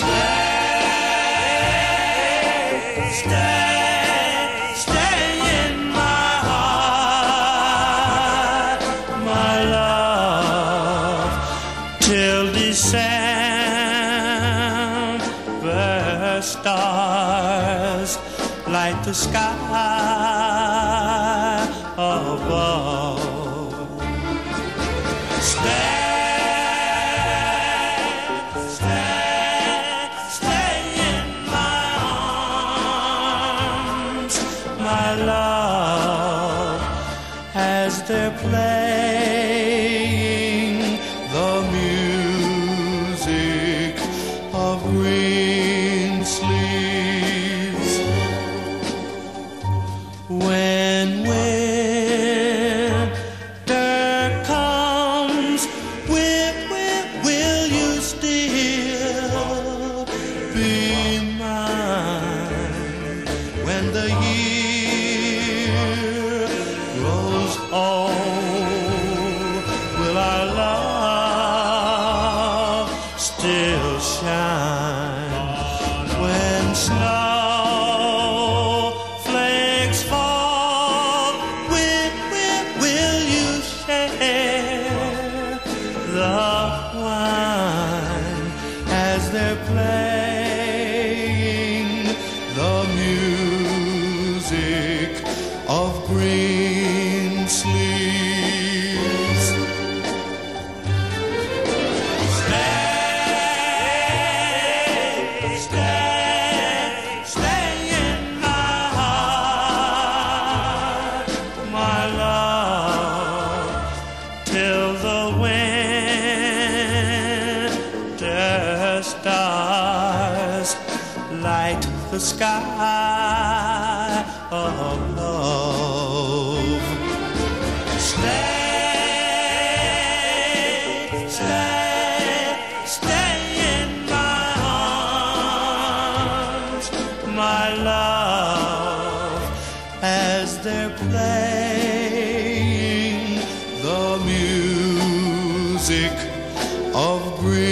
Stay, stay, stay in my heart, my love, till December stars light the sky love, as they're playing the music of Greensleeves. When winter comes, will, will, will you still be mine? When the still shine? When snow flakes fall, will, will, will you share the wine as they're playing the music of green stars light the sky above. Stay, stay, stay in my arms, my love, as they're playing the music of green.